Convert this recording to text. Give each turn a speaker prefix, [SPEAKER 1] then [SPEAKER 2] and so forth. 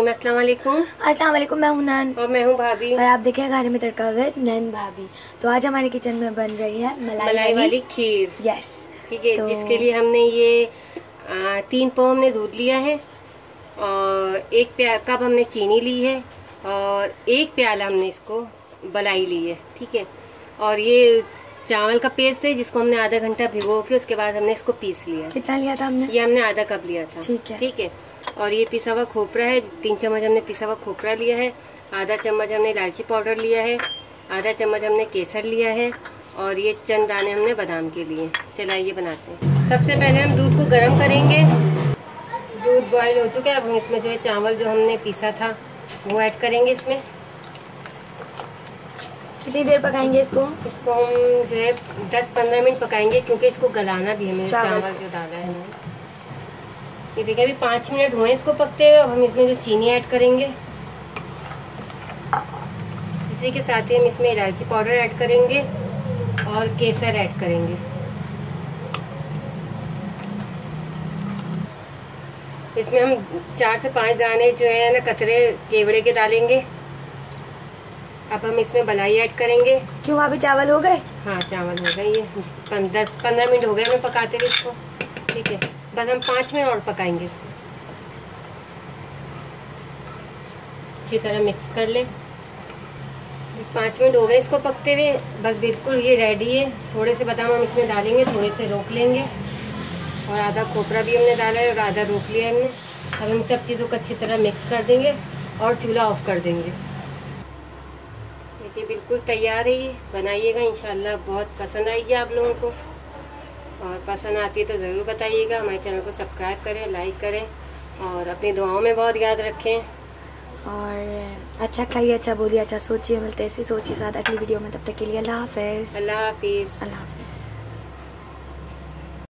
[SPEAKER 1] रही अस्सलाम वालेकुम
[SPEAKER 2] अस्सलाम वालेकुम मैं हूँ नैन।
[SPEAKER 1] और मैं हूँ भाभी।
[SPEAKER 2] और आप देखें खाने में तड़का विद नैन भाभी। तो आज हमारे किचन में बन रही है मलाई,
[SPEAKER 1] मलाई वाली। खीर।
[SPEAKER 2] यस
[SPEAKER 1] ठीक है
[SPEAKER 2] तो-
[SPEAKER 1] जिसके लिए हमने ये आ, तीन पाव हमने दूध लिया है और एक कप हमने चीनी ली है और एक प्याला हमने इसको बलाई ली है ठीक है। और ये चावल का पेस्ट है जिसको हमने आधा घंटा भिगो के उसके बाद हमने इसको पीस लिया।
[SPEAKER 2] कितना लिया था हमने?
[SPEAKER 1] ये हमने आधा कप लिया था।
[SPEAKER 2] ठीक है।
[SPEAKER 1] ठीक है। और ये पिसा हुआ खोपरा है। तीन चम्मच हमने पिसा हुआ खोपरा लिया है। आधा चम्मच हमने इलायची पाउडर लिया है। आधा चम्मच हमने केसर लिया है। और ये चंद दाने हमने बादाम के लिए। चलाइए बनाते हैं। सबसे पहले हम दूध को गर्म करेंगे। दूध बॉयल हो चुका है। अब हम इसमें जो है चावल जो हमने पीसा था वो ऐड करेंगे इसमें।
[SPEAKER 2] कितनी देर पकाएँगे इसको?
[SPEAKER 1] इसको हम जो है 10-15 मिनट पकाएँगे क्योंकि इसको गलाना भी है। हमें
[SPEAKER 2] चावल।
[SPEAKER 1] जो डाला है ये देखिए अभी पाँच मिनट हुए इसको पकते हुए अब हम इसमें जो चीनी ऐड करेंगे। इसी के साथ ही हम इसमें इलायची पाउडर ऐड करेंगे और केसर ऐड करेंगे। इसमें हम चार से पाँच दाने जो है ना कतरे केवड़े के डालेंगे। अब हम इसमें बलाई ऐड करेंगे।
[SPEAKER 2] क्यों भाभी चावल हो गए?
[SPEAKER 1] हाँ चावल हो गए ये दस पंद्रह मिनट हो गए हमें पकाते हुए इसको। ठीक है। बस हम पाँच मिनट और पकाएँगे इसको। अच्छी तरह मिक्स कर ले। पाँच मिनट हो गए इसको पकते हुए। बस बिल्कुल ये रेडी है। थोड़े से बादाम हम इसमें डालेंगे, थोड़े से रोक लेंगे। और आधा खोपरा भी हमने डाला है और आधा रोक लिया हमने। अब हम सब चीज़ों को अच्छी तरह मिक्स कर देंगे और चूल्हा ऑफ़ कर देंगे। देखिए, बिल्कुल तैयार है ये। बनाइएगा, इंशाल्लाह। बहुत पसंद आएगी आप लोगों को। और पसंद आती है तो ज़रूर बताइएगा। हमारे चैनल को सब्सक्राइब करें लाइक करें और अपनी दुआओं में बहुत याद रखें।
[SPEAKER 2] और अच्छा खाइए अच्छा बोलिए अच्छा सोचिए मिलते ऐसी सोचिए साथ अगली वीडियो में। तब तक के लिए अल्लाह हाफिज।
[SPEAKER 1] अल्लाह हाफिज़।
[SPEAKER 2] अल्लाह हाफिज।